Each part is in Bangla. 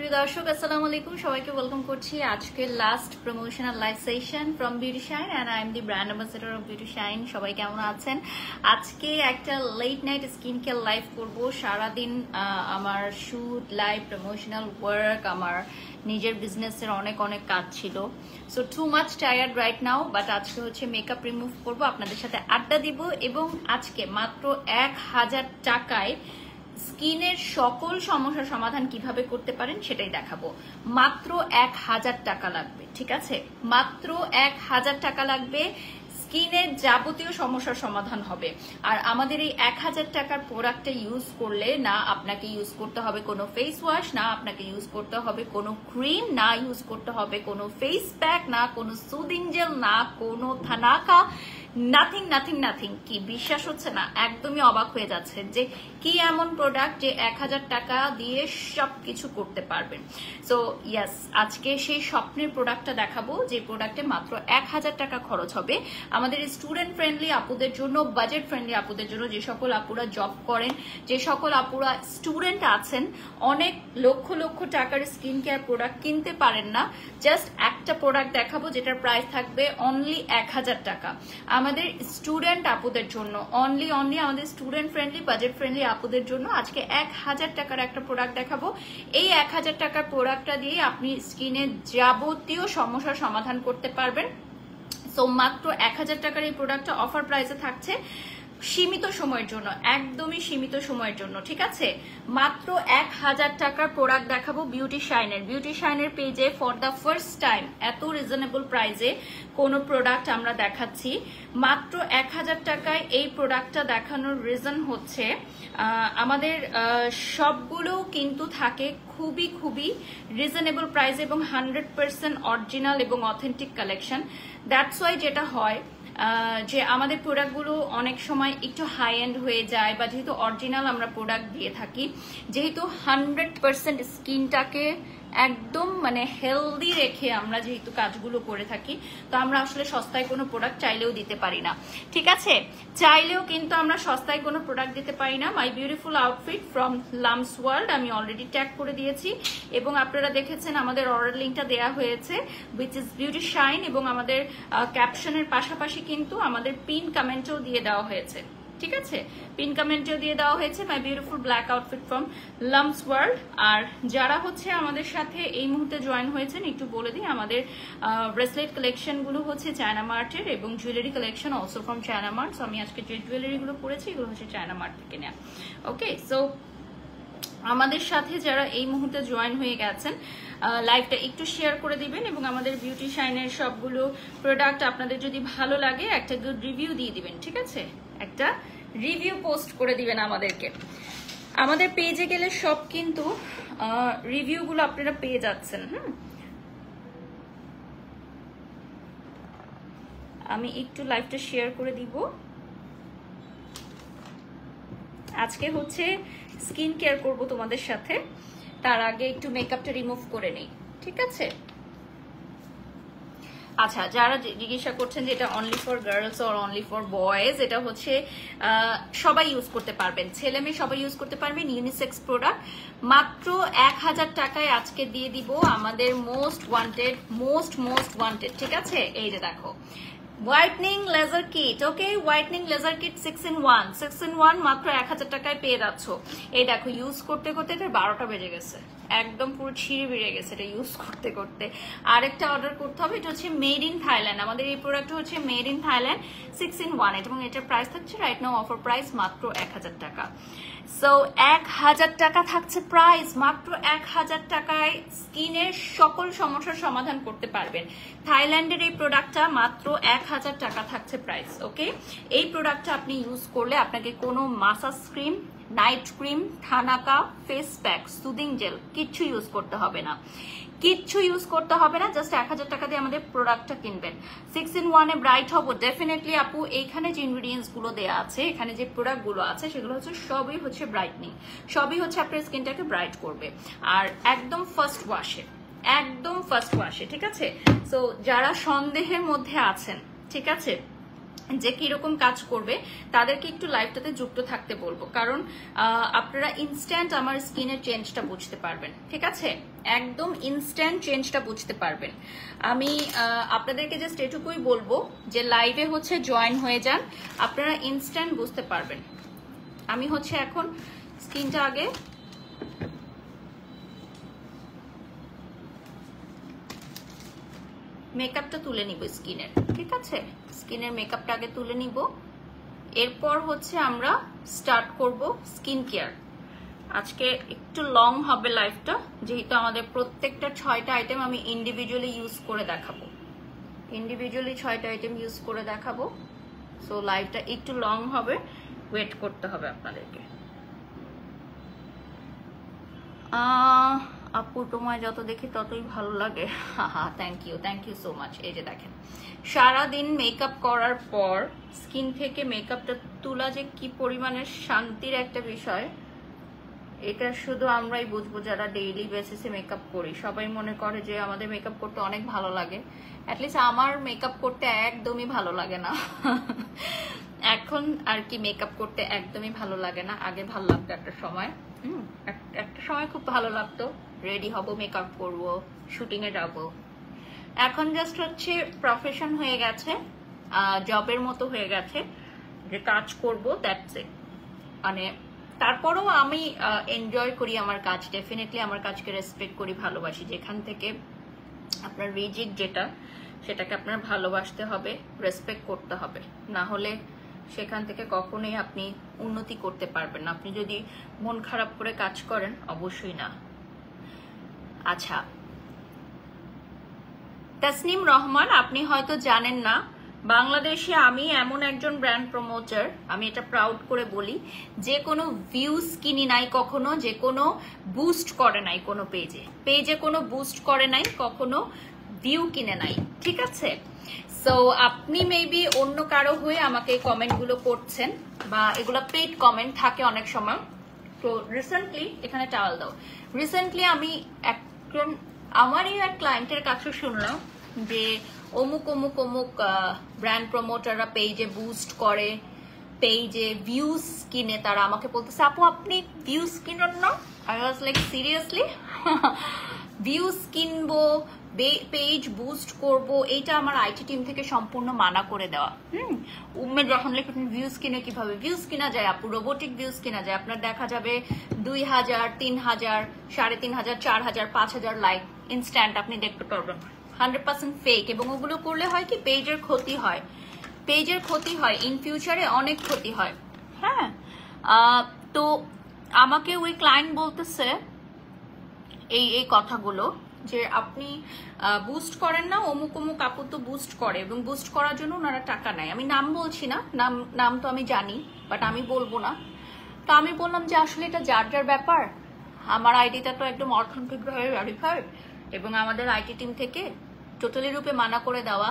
প্রিয় দর্শক, আসসালামু আলাইকুম। সবাইকে ওয়েলকাম করছি আজকে last promotional live session from beauty shine and I am the brand ambassador of beauty shine সবাই কেমন আছেন? আজকে একটা late night skin care live করব। সারাদিন আমার শুট লাইভ প্রমোশনাল ওয়ার্ক আমার নিজের বিজনেসের অনেক অনেক কাজ ছিল। So too much tired right now but আজকে হচ্ছে মেকআপ রিমুভ করব। আপনাদের সাথে আড্ডা দিব এবং আজকে মাত্র এক হাজার টাকায় স্কিনের সকল সমস্যার সমাধান কীভাবে করতে পারেন সেটাই দেখাবো। মাত্র এক হাজার টাকা লাগবে, ঠিক আছে? মাত্র এক হাজার টাকা লাগবে, স্কিনের যাবতীয় সমস্যার সমাধান হবে। আর আমাদের এই এক হাজার টাকার প্রোডাক্টটা ইউজ করলে না আপনাকে ইউজ করতে হবে কোনো ফেস ওয়াশ না আপনাকে ইউজ করতে হবে কোনো ক্রিম, না ইউজ করতে হবে কোনো ফেস প্যাক না কোনো সুদিং জেল না কোনো থানাকা নাথিং নাথিং নাথিং কি বিশ্বাস হচ্ছে না? একদমই অবাক হয়ে যাচ্ছে যে কি এমন প্রোডাক্ট যে এক হাজার টাকা দিয়ে সব কিছু করতে পারবেন? সো ইয়াস আজকে সেই স্বপ্নের প্রোডাক্টটা দেখাবো, যে প্রোডাক্টে মাত্র এক হাজার টাকা খরচ হবে। আমাদের স্টুডেন্ট ফ্রেন্ডলি আপুদের জন্য বাজেট ফ্রেন্ডলি আপুদের জন্য যে সকল আপুরা জব করেন, যে সকল আপুরা স্টুডেন্ট আছেন, অনেক লক্ষ লক্ষ টাকার স্কিন কেয়ার প্রোডাক্ট কিনতে পারেন না। জাস্ট একটা প্রোডাক্ট দেখাবো, যেটার প্রাইস থাকবে অনলি এক হাজার টাকা। আমাদের স্টুডেন্ট আপুদের জন্য অনলি অনলি আমাদের স্টুডেন্ট ফ্রেন্ডলি বাজেট ফ্রেন্ডলি আপুদের জন্য আজকে এক হাজার টাকার একটা প্রোডাক্ট দেখাবো। এই এক হাজার টাকার প্রোডাক্টটা দিয়ে আপনি স্কিনের যাবতীয় সমস্যার সমাধান করতে পারবেন। তো মাত্র এক হাজার টাকার এই প্রোডাক্টটা অফার প্রাইসে থাকছে। সীমিত সময়ের জন্য, একদমই সীমিত সময়ের জন্য, ঠিক আছে? মাত্র এক হাজার টাকার প্রোডাক্ট দেখাবো বিউটি শাইনের বিউটি শাইনের পেজে ফর দ্য ফার্স্ট টাইম এত রিজনেবল প্রাইজে কোনো প্রোডাক্ট আমরা দেখাচ্ছি। মাত্র এক হাজার টাকায় এই প্রোডাক্টটা দেখানোর রিজন হচ্ছে আমাদের সবগুলো কিন্তু থাকে খুবই খুবই রিজনেবল প্রাইস এবং হান্ড্রেড পার্সেন্ট অরিজিনাল এবং অথেন্টিক কালেকশন দ্যাটস ওয়াই যেটা হয় যে আমাদের প্রোডাক্টগুলো অনেক সময় একটু হাই এন্ড হয়ে যায় বা যেহেতু অরিজিনাল আমরা প্রোডাক্ট দিয়ে থাকি, যেহেতু হান্ড্রেড পারসেন্ট স্কিনটাকে একদম মানে হেলদি রেখে আমরা যেহেতু কাজগুলো করে থাকি, তো আমরা আসলে সস্তায় কোনো প্রোডাক্ট চাইলেও দিতে পারি না। ঠিক আছে? চাইলেও কিন্তু আমরা সস্তায় কোনো প্রোডাক্ট দিতে পারি না। My beautiful outfit from Lams world আমি অলরেডি ট্যাগ করে দিয়েছি। এবং আপনারা দেখেছেন আমাদের অর্ডার লিঙ্কটা দেওয়া হয়েছে উইচ ইজ বিউটি শাইন এবং আমাদের ক্যাপশনের পাশাপাশি কিন্তু আমাদের পিন কমেন্টও দিয়ে দেওয়া হয়েছে। ঠিক আছে? পিন কমেন্টেও দিয়ে দেওয়া হয়েছে my beautiful black outfit from Lams world আর যারা হচ্ছে আমাদের সাথে এই মুহূর্তে জয়েন হয়েছেন, একটু বলে দিই, আমাদের ব্রেসলেট কালেকশনগুলো হচ্ছে চায়না মার্টের এবং jewellery collection also from China Mart so আমি আজকে যে জুয়েলারিগুলো পরেছি, এগুলো হচ্ছে চায়না মার্ট থেকে নেওয়া ওকে সো আমাদের সাথে যারা এই মুহূর্তে জয়েন হয়ে গেছেন লাইভটা একটু শেয়ার করে দিবেন এবং আমাদের বিউটি শাইনের সবগুলো প্রোডাক্ট আপনাদের যদি ভালো লাগে, একটা গুড রিভিউ দিয়ে দিবেন, ঠিক আছে? একটা রিভিউ পোস্ট করে দিবেন আমাদেরকে। আমাদের পেজে গেলে সব কিন্তু রিভিউগুলো আপনারা পেয়ে যাচ্ছেন, হুম? আমি একটু লাইভটা শেয়ার করে দিব। আজকে হচ্ছে স্কিন কেয়ার করব তোমাদের সাথে। তার আগে একটু মেকআপটা রিমুভ করে নেই, ঠিক আছে? আচ্ছা যারা জিজ্ঞাসা করছেন যে এটা only for girls or only for boys এটা হচ্ছে সবাই ইউজ করতে পারবেন। ছেলে মেয়ে সবাই ইউজ করতে পারবেন ইউনিসেক্স প্রোডাক্ট মাত্র এক হাজার টাকায় আজকে দিয়ে দিব আমাদের most wanted most most wanted ঠিক আছে? এই যে দেখো। Whitening laser kit okay whitening laser kit six in one six in one মাত্র এক হাজার টাকায় পেয়ে যাচ্ছ। এই দেখো ইউজ করতে করতে এটা বারোটা বেজে গেছে। একদম পুরো ছিঁড়ে বেড়ে গেছে এটা ইউজ করতে করতে। আরেকটা অর্ডার করতে হবে, এটা হচ্ছে মেড ইন থাইল্যান্ড আমাদের এই প্রোডাক্ট হচ্ছে made in Thailand six in one এবং এটার প্রাইস থাকছে রাইট নাও অফার প্রাইস মাত্র এক হাজার টাকা। সো এক হাজার টাকা থাকছে প্রাইস মাত্র এক হাজার টাকায় স্কিনের সকল সমস্যার সমাধান করতে পারবেন। থাইল্যান্ডের এই প্রোডাক্টটা মাত্র এক হাজার টাকা থাকছে প্রাইস ওকে এই প্রোডাক্টটা আপনি ইউজ করলে আপনাকে কোনো মাসাজ ক্রিম নাইট ক্রিম, থানাকা, ফেস প্যাক, সুদিং জেল, কিচ্ছু ইউজ করতে হবে না। কিচ্ছু ইউজ করতে হবে না জাস্ট এক হাজার টাকা দিয়ে আমাদের প্রোডাক্টটা কিনবেন। সিক্স ইন ওয়ানে ব্রাইট হব ডেফিনেটলি আপু, এইখানে যে ইনগ্রিডিয়েন্টসগুলো দেওয়া আছে, এখানে যে প্রোডাক্টগুলো আছে, সেগুলো হচ্ছে সবই হচ্ছে ব্রাইটনিং সবই হচ্ছে আপনার স্কিনটাকে ব্রাইট করবে। আর একদম ফার্স্ট ওয়াশে একদম ফার্স্ট ওয়াশে ঠিক আছে? সো যারা সন্দেহের মধ্যে আছেন, ঠিক আছে? যে কীরকম কাজ করবে, তাদেরকে একটু লাইভটাতে যুক্ত থাকতে বলব। কারণ আপনারা ইনস্ট্যান্ট আমার স্কিনের চেঞ্জটা বুঝতে পারবেন, ঠিক আছে? একদম ইনস্ট্যান্ট চেঞ্জটা বুঝতে পারবেন। আমি আপনাদেরকে জাস্ট এটুকুই বলব যে লাইভে হচ্ছে জয়েন হয়ে যান, আপনারা ইনস্ট্যান্ট বুঝতে পারবেন। আমি হচ্ছে এখন স্কিনটা আগে মেকআপটা তুলে নিব স্কিনের, ঠিক আছে? স্কিনের মেকআপটা আগে তুলে নিব। এরপর হচ্ছে আমরা স্টার্ট করব স্কিন কেয়ার। আজকে একটু লং হবে লাইফটা, যেহেতু আমাদের প্রত্যেকটা ছয়টা আইটেম আমি ইন্ডিভিজুয়ালি ইউজ করে দেখাবো। ইন্ডিভিজুয়ালি ছয়টা আইটেম ইউজ করে দেখাবো। সো লাইফটা একটু লং হবে। ওয়েট করতে হবে আপনাদেরকে। আপু তোমায় যত দেখি ততই ভালো লাগে। হা thank you thank you so much এই যে দেখেন সারাদিন মেকআপ করার পর স্কিন থেকে মেকআপটা তোলা যে কি পরিমাণের শান্তির একটা বিষয় এটা শুধু আমরাই বুঝব যারা ডেইলি বেসিসে মেকআপ করি। সবাই মনে করে যে আমাদের মেকআপ করতে অনেক ভালো লাগে। অ্যাটলিস্ট আমার মেকআপ করতে একদমই ভালো লাগে না। এখন আর কি মেকআপ করতে একদমই ভালো লাগে না। আগে ভালো লাগতো একটা সময়। হুম, এক- একটা সময় খুব ভালো লাগতো। রেডি হব মেকআপ করব শুটিং এ যাব। এখন জাস্ট হচ্ছে প্রফেশন হয়ে গেছে জবের মতো হয়ে গেছে, যে কাজ করব দ্যাটস ইট মানে তারপরেও আমি এনজয় করি আমার কাজ ডেফিনেটলি আমার কাজকে রেসপেক্ট করি, ভালোবাসি। যেখান থেকে আপনার রিজিক যেটা, সেটাকে আপনার ভালোবাসতে হবে রেসপেক্ট করতে হবে। না হলে সেখান থেকে কখনোই আপনি উন্নতি করতে পারবেন না। আপনি যদি মন খারাপ করে কাজ করেন, অবশ্যই না। আচ্ছা। তাসনিম রহমান, আপনি হয়তো জানেন না, বাংলাদেশে আমি এমন একজন ব্র্যান্ড প্রমোটার আমি এটা প্রাউড করে বলি, যে কোনো ভিউজ কিনি নাই কখনো, যে কোনো বুস্ট করে নাই কোনো পেজে পেজে কোনো বুস্ট করে নাই, কখনো ভিউ কিনে নাই, ঠিক আছে? সো আপনি মেবি অন্য কারও হয়ে আমাকে কমেন্টগুলো করছেন, বা এগুলো পেড কমেন্ট থাকে অনেক সময়। তো রিসেন্টলি এখানে টাওয়াল দাও। রিসেন্টলি আমি একজন, আমারই এক ক্লায়েন্টের কাছে শুনলাম যে অমুক অমুক অমুক ব্র্যান্ড প্রমোটাররা পেজে বুস্ট করে পেজে ভিউজ কিনে, তারা আমাকে বলতেছে, আপু, আপনি ভিউজ কিনেন না? I was like seriously views কিনবো পেজ বুস্ট করব এইটা আমার আইটি টিম থেকে সম্পূর্ণ মানা করে দেওয়া। হুম? উম্মে যখন লিখেন ভিউজ কিনে কীভাবে? ভিউজ কিনা যায়, আপু রোবোটিক ভিউজ কিনা যায়। আপনার দেখা যাবে দুই হাজার, তিন হাজার, সাড়ে তিন হাজার, চার হাজার, পাঁচ হাজার লাইক ইনস্ট্যান্ট আপনি দেখতে পারবেন। হান্ড্রেড পার্সেন্ট ফেক এবং ওগুলো করলে হয় কি পেজের ক্ষতি হয়। পেজের ক্ষতি হয় ইন ফিউচারে অনেক ক্ষতি হয়। হ্যাঁ? তো আমাকে ওই ক্লায়েন্ট বলতেছে এই এই কথাগুলো। যে আপনি বুস্ট করেন না, অমুক অমুক আপু তো বুস্ট করে এবং বুস্ট করার জন্য ওনারা টাকা নেয়। আমি নাম বলছি না, নাম নাম তো আমি জানি বাট আমি বলব না। তো আমি বললাম যে আসলে এটা যার যার ব্যাপার। আমার আইডিটা তো একদম অর্থনৈতিকভাবে ভেরিফাইড এবং আমাদের আইটি টিম থেকে টোটালি রূপে মানা করে দেওয়া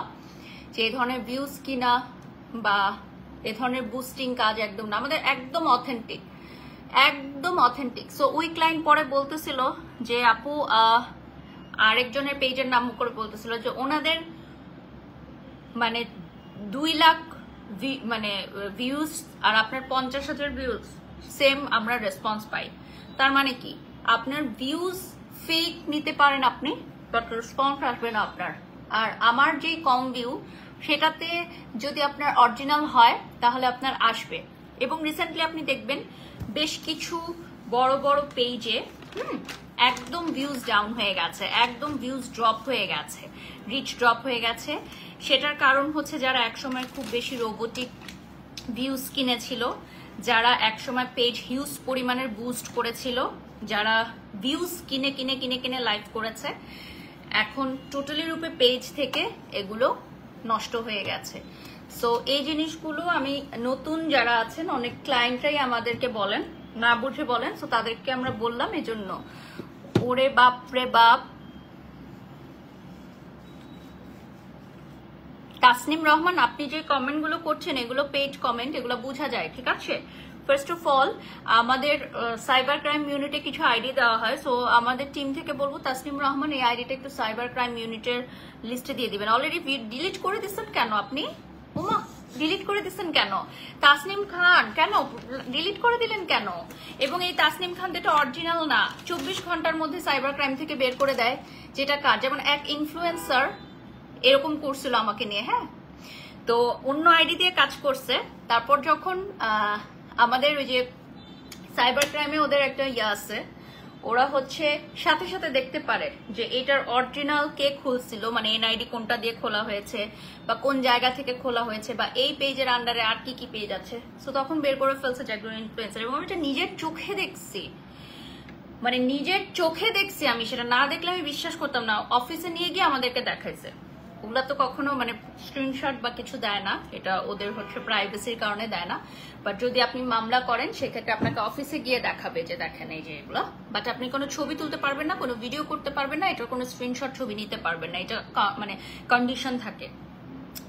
যে এই ধরনের ভিউজ কিনা বা এ ধরনের বুস্টিং কাজ একদম না, আমাদের একদম অথেন্টিক একদম অথেন্টিক সো ওই ক্লায়েন্ট পরে বলতেছিল যে, আপু আরেকজনের পেজের নাম করে বলতেছিল যে ওনাদের মানে দুই লাখ মানে ভিউজ আর আপনার পঞ্চাশ হাজার ভিউজ সেম আমরা রেসপন্স পাই। তার মানে কি? আপনার ভিউজ ফেক নিতে পারেন আপনি বাট রেসপন্স আসবে না আপনার। আর আমার যে কম ভিউ সেটাতে যদি আপনার অরিজিনাল হয়, তাহলে আপনার আসবে। এবং রিসেন্টলি আপনি দেখবেন বেশ কিছু বড় বড় পেজে হুম একদম ভিউজ ডাউন হয়ে গেছে, একদম ভিউজ ড্রপ হয়ে গেছে রিচ ড্রপ হয়ে গেছে। সেটার কারণ হচ্ছে যারা একসময় খুব বেশি রোবোটিক ভিউজ কিনেছিল, যারা একসময় পেজ হিউজ পরিমাণের বুস্ট করেছিল, যারা ভিউজ কিনে কিনে কিনে কিনে লাইভ করেছে, এখন টোটালি রূপে পেজ থেকে এগুলো নষ্ট হয়ে গেছে। সো এই জিনিসগুলো আমি নতুন যারা আছেন, অনেক ক্লায়েন্টরাই আমাদেরকে বলেন, না বুঝে বলেন সো তাদেরকে আমরা বললাম এজন্য। ওরে বাপ রে বাপ। তাসনিম রহমান, আপনি যে কমেন্টগুলো করছেন, এগুলো পেড কমেন্ট, এগুলো বোঝা যায়, ঠিক আছে? ফার্স্ট অফ অল আমাদের সাইবার ক্রাইম ইউনিটে কিছু আইডি দেওয়া হয় সো আমাদের টিম থেকে বলব তাসনিম রহমান, এই আইডিটা একটু সাইবার ক্রাইম ইউনিটের লিস্টে দিয়ে দিবেন। অলরেডি ডিলিট করে দিচ্ছেন কেন আপনি? উমা ডিলিট করে দিচ্ছেন কেন? তাসনিম খান, কেন? ডিলিট করে দিলেন কেন? এবং এই তাসনিম খান তো অরিজিনাল না। চব্বিশ ঘণ্টার মধ্যে সাইবার ক্রাইম থেকে বের করে দেয়। যেটা কাজ যেমন এক ইনফ্লুয়েন্সার এরকম করছিল আমাকে নিয়ে হ্যাঁ? তো অন্য আইডি দিয়ে কাজ করছে। তারপর যখন আমাদের ওই যে সাইবার ক্রাইমে ওদের একটা ইয়ে আছে ওরা হচ্ছে সাথে সাথে দেখতে পারে যে এটার অরিজিনাল কে খুলছিল মানে এনআইডি কোনটা দিয়ে খোলা হয়েছে বা কোন জায়গা থেকে খোলা হয়েছে বা এই পেজের আন্ডারে আর কি কি পেজ আছে। সো তখন বের করে ফেলছে যে একজন ইনফ্লুয়েন্সার এবং আমি এটা নিজের চোখে দেখছি। মানে নিজের চোখে দেখছি আমি, সেটা না দেখলে আমি বিশ্বাস করতাম না। অফিসে নিয়ে গিয়ে আমাদেরকে দেখাইছে। ওগুলা তো কখনো মানে স্ক্রিনশট বা কিছু দেয় না। এটা ওদের হচ্ছে প্রাইভেসির কারণে দেয় না। বাট যদি আপনি মামলা করেন, সেক্ষেত্রে আপনাকে অফিসে গিয়ে দেখাবে যে দেখেন এই যে এগুলো। বাট আপনি কোনো ছবি তুলতে পারবেন না, কোনো ভিডিও করতে পারবেন না, এটার কোনো স্ক্রিনশট ছবি নিতে পারবেন না। এটা মানে কন্ডিশন থাকে।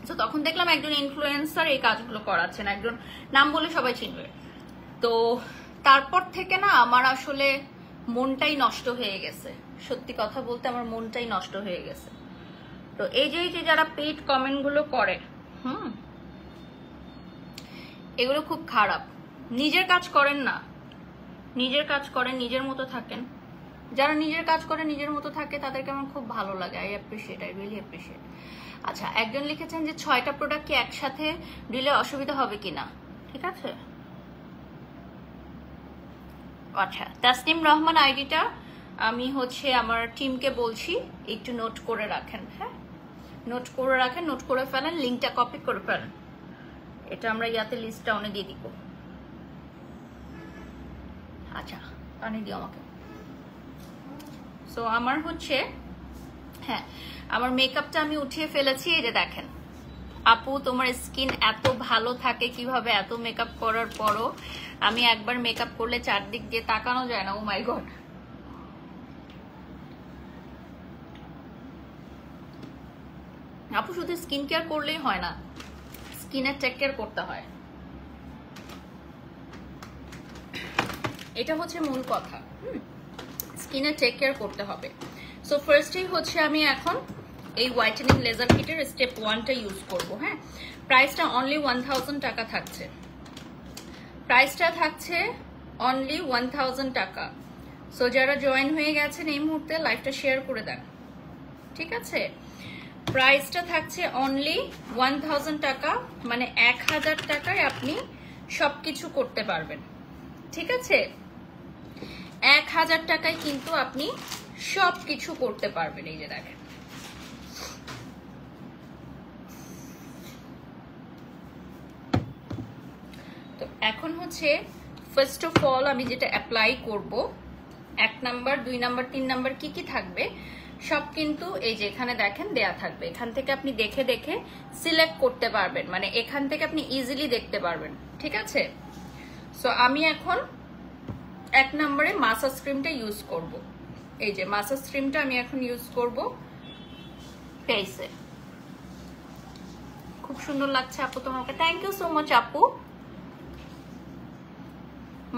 তো তখন দেখলাম একজন ইনফ্লুয়েন্সার এই কাজগুলো করাচ্ছেন। একজন নাম বলে সবাই চিনবে। তো তারপর থেকে না আমার আসলে মনটাই নষ্ট হয়ে গেছে। সত্যি কথা বলতে আমার মনটাই নষ্ট হয়ে গেছে। তো এই যে যে যারা পেড কমেন্টগুলো করে, হুম, এগুলো খুব খারাপ। নিজের কাজ করেন না। নিজের কাজ করেন, নিজের মতো থাকেন। যারা নিজের কাজ করে, নিজের মতো থাকে, তাদেরকে আমার খুব ভালো লাগে। I appreciate I really appreciate আচ্ছা একজন লিখেছেন যে, ছয়টা প্রোডাক্ট কি একসাথে দিলে অসুবিধা হবে কিনা? ঠিক আছে? আচ্ছা তাসনিম রহমান আইডিটা, আমি হচ্ছে আমার টিমকে বলছি, একটু নোট করে রাখেন হ্যাঁ? নোট করে রাখেন নোট করে ফেলেন লিঙ্কটা কপি করে ফেলেন। এটা আমরা ইয়াতে লিস্টটা অনে দিয়ে দিব। আচ্ছা পানি দিও আমাকে। সো আমার হচ্ছে হ্যাঁ আমার মেকআপটা আমি উঠিয়ে ফেলেছি, এই যে দেখেন। আপু, তোমার স্কিন এত ভালো থাকে কীভাবে এত মেকআপ করার পরও? আমি একবার মেকআপ করলে চারদিক দিয়ে তাকানো যায় না ও মাই গড আপু শুধু স্কিন কেয়ার করলেই হয় না স্কিনের টেক কেয়ার করতে হয়। এটা হচ্ছে মূল কথা স্কিনের টেক কেয়ার করতে হবে। সো ফার্স্টেই হচ্ছে আমি এখন এই হোয়াইটেনিং লেজার কিটের স্টেপ ওয়ানটা ইউজ করব হ্যাঁ? প্রাইসটা অনলি ওয়ান টাকা থাকছে। প্রাইসটা থাকছে অনলি ওয়ান টাকা। সো যারা জয়েন হয়ে গেছেন এই মুহূর্তে লাইভটা শেয়ার করে দেন, ঠিক আছে? প্রাইসটা থাকছে অনলি ওয়ান টাকা মানে এক হাজার টাকায় আপনি সবকিছু করতে পারবেন। ঠিক আছে? এক হাজার টাকায় কিন্তু আপনি সব কিছু করতে পারবেন, এই যে দেখেন। তো এখন হচ্ছে ফার্স্ট অফ অল আমি যেটা অ্যাপ্লাই করব, এক নাম্বার, দুই নাম্বার, তিন নাম্বার কি কি থাকবে সব কিন্তু এই যে এখানে দেখেন দেয়া থাকবে। এখান থেকে আপনি দেখে দেখে সিলেক্ট করতে পারবেন। মানে এখান থেকে আপনি ইজিলি দেখতে পারবেন। ঠিক আছে? সো আমি এখন এক নম্বরে মাসাজ ক্রিমটা ইউজ করব। এই যে মাসাজ ক্রিমটা আমি এখন ইউজ করব ফেসে খুব সুন্দর লাগছে আপু তোমাকে। থ্যাংক ইউ সো মাচ আপু।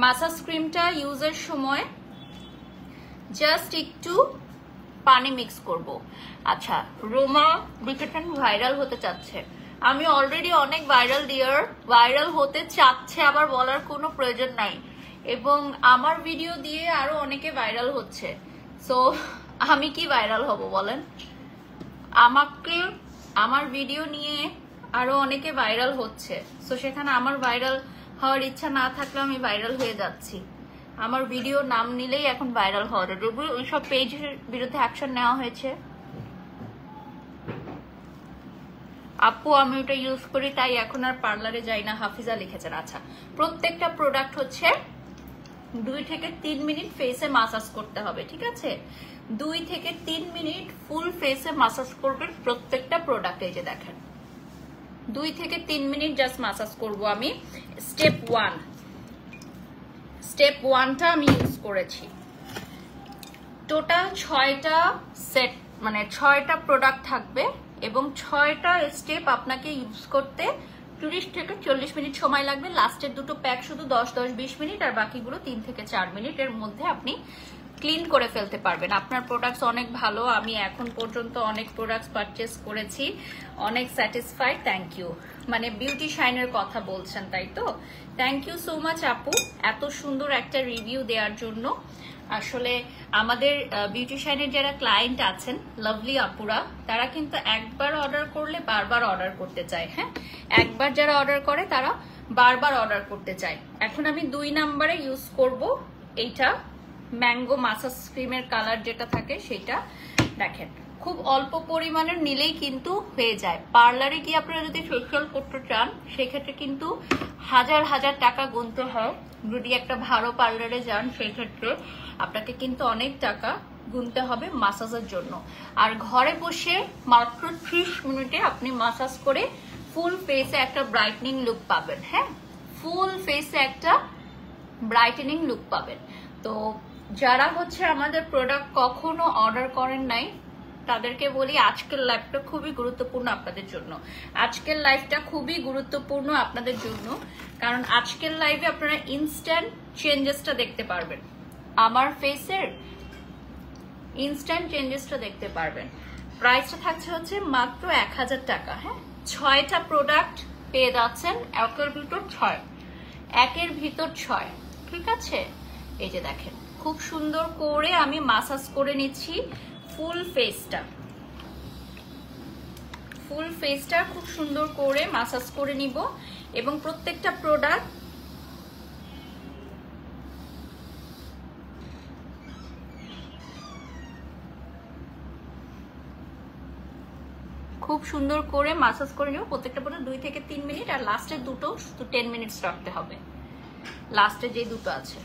মাসাজ ক্রিমটা ইউজের সময় জাস্ট একটু পানি মিক্স করব। আচ্ছা রোমা ব্রিকেটন ভাইরাল হতে চাচ্ছে। আমি অলরেডি অনেক ভাইরাল ডিয়ার ভাইরাল হতে চাচ্ছে আবার বলার কোনো প্রয়োজন নাই। এবং আমার ভিডিও দিয়ে আরও অনেকে ভাইরাল হচ্ছে। সো আমি কি ভাইরাল হব বলেন? আমাকে, আমার ভিডিও নিয়ে আরও অনেকে ভাইরাল হচ্ছে। সো সেখানে আমার ভাইরাল হওয়ার ইচ্ছা না থাকলে আমি ভাইরাল হয়ে যাচ্ছি। আমার ভিডিও নাম নিলেই এখন ভাইরাল হওয়া যায়। যদি ওইসব পেজের বিরুদ্ধে অ্যাকশন নেওয়া হয়েছে? আপু, আমি ওটা ইউজ করি, তাই এখন আর পার্লারে যাই না, হাফিজা লিখেছেন। আচ্ছা প্রত্যেকটা প্রোডাক্ট হচ্ছে দুই থেকে তিন মিনিট ফেসে মাসাজ করতে হবে, ঠিক আছে? দুই থেকে তিন মিনিট ফুল ফেসে মাসাজ করবেন প্রত্যেকটা প্রোডাক্ট এই যে দেখেন। দুই থেকে তিন মিনিট জাস্ট মাসাজ করব আমি। স্টেপ ওয়ান স্টেপ ওয়ানটা আমি ইউজ করেছি। টোটাল ছয়টা সেট মানে ছয়টা প্রোডাক্ট থাকবে এবং ছয়টা স্টেপ আপনাকে ইউজ করতে তিরিশ থেকে চল্লিশ মিনিট সময় লাগবে। লাস্টের দুটো প্যাক শুধু দশ দশ, বিশ মিনিট আর বাকিগুলো তিন থেকে চার মিনিটের মধ্যে আপনি ক্লিন করে ফেলতে পারবেন। আপনার প্রোডাক্টস অনেক ভালো। আমি এখন পর্যন্ত অনেক প্রোডাক্টস পারচেস করেছি। অনেক স্যাটিসফাইড থ্যাংক ইউ মানে বিউটি শাইনের কথা বলছেন, তাই তো? থ্যাংক ইউ সো মাচ আপু, এত সুন্দর একটা রিভিউ দেওয়ার জন্য। আসলে আমাদের বিউটি শাইনের যারা ক্লায়েন্ট আছেন লাভলি আপুরা, তারা কিন্তু একবার অর্ডার করলে বারবার অর্ডার করতে চায় হ্যাঁ? একবার যারা অর্ডার করে, তারা বারবার অর্ডার করতে চায়। এখন আমি দুই নাম্বারে ইউজ করব এইটা ম্যাঙ্গো মাসাজ ক্রিমের কালার যেটা থাকে, সেটা। দেখেন খুব অল্প পরিমাণের নিলেই কিন্তু হয়ে যায়। পার্লারে গিয়ে আপনারা যদি ফেসিয়াল করতে চান, সেক্ষেত্রে কিন্তু হাজার হাজার টাকা গুনতে হয়। যদি একটা ভালো পার্লারে যান, সেক্ষেত্রে আপনাকে কিন্তু অনেক টাকা গুনতে হবে মাসাজের জন্য। আর ঘরে বসে মাত্র ত্রিশ মিনিটে আপনি মাসাজ করে ফুল ফেসে একটা ব্রাইটনিং লুক পাবেন হ্যাঁ? ফুল ফেসে একটা ব্রাইটেনিং লুক পাবেন। তো যারা হচ্ছে আমাদের প্রোডাক্ট কখনো অর্ডার করেন নাই তাদেরকে বলি, আজকের লাইফটা খুবই গুরুত্বপূর্ণ আপনাদের জন্য। আজকের লাইফটা খুবই গুরুত্বপূর্ণ আপনাদের জন্য, কারণ আজকের লাইফে আপনারা ইনস্ট্যান্ট চেঞ্জেসটা দেখতে পারবেন। আমার ফেসের ইনস্ট্যান্ট চেঞ্জেসটা দেখতে পারবেন। প্রাইসটা থাকছে হচ্ছে মাত্র এক হাজার টাকা হ্যাঁ? ছয়টা প্রোডাক্ট পেয়ে যাচ্ছেন, একের ভিতর ছয়। একের ভিতর ছয়, ঠিক আছে? এই যে দেখেন, খুব সুন্দর করে আমি মাসাজ করে নিচ্ছি। ফুল ফেসটা ফুল ফেসটা খুব সুন্দর করে মাসাজ করে নিব এবং প্রত্যেকটা প্রোডাক্ট খুব সুন্দর করে মাসাজ করে নেব। প্রত্যেকটা প্রোডাক্ট দুই থেকে তিন মিনিট আর লাস্টের দুটো শুধু টেন মিনিটস রাখতে হবে। লাস্টে যে দুটো আছে।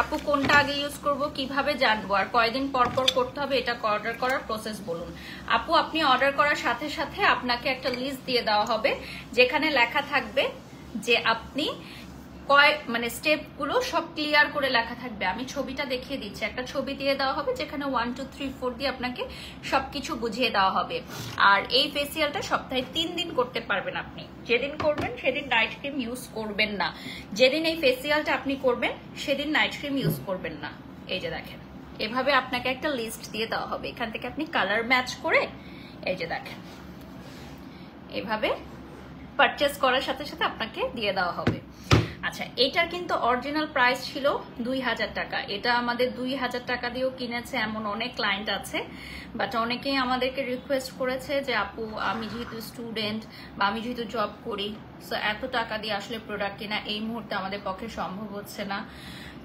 আপু, কোনটা আগে ইউজ করব, কীভাবে জানব, আর কয়দিন পর পর করতে হবে এটা অর্ডার করার প্রসেস বলুন। আপু, আপনি অর্ডার করার সাথে সাথে আপনাকে একটা লিস্ট দিয়ে দেওয়া হবে, যেখানে লেখা থাকবে যে আপনি কয় মানে স্টেপগুলো সব ক্লিয়ার করে লেখা থাকবে। আমি ছবিটা দেখিয়ে দিচ্ছি। একটা ছবি দিয়ে দেওয়া হবে, যেখানে ওয়ান টু থ্রি ফোর দিয়ে আপনাকে সবকিছু বুঝিয়ে দেওয়া হবে। আর এই ফেসিয়ালটা সপ্তাহে তিন দিন করতে পারবেন আপনি। যেদিন করবেন, সেদিন নাইট ক্রিম ইউজ করবেন না। যেদিন এই ফেসিয়ালটা আপনি করবেন, সেদিন নাইট ক্রিম ইউজ করবেন না। এই যে দেখেন। এভাবে আপনাকে একটা লিস্ট দিয়ে দেওয়া হবে। এখান থেকে আপনি কালার ম্যাচ করে, এই যে দেখেন। এভাবে পারচেস করার সাথে সাথে আপনাকে দিয়ে দেওয়া হবে। আচ্ছা এটার কিন্তু অরিজিনাল প্রাইস ছিল দুই হাজার টাকা। এটা আমাদের দুই হাজার টাকা দিয়েও কিনেছে, এমন অনেক ক্লায়েন্ট আছে। বাট অনেকেই আমাদেরকে রিকোয়েস্ট করেছে যে, আপু, আমি যেহেতু স্টুডেন্ট বা আমি যেহেতু জব করি সো এত টাকা দিয়ে আসলে প্রোডাক্ট কেনা, এই মুহূর্তে আমাদের পক্ষে সম্ভব হচ্ছে না।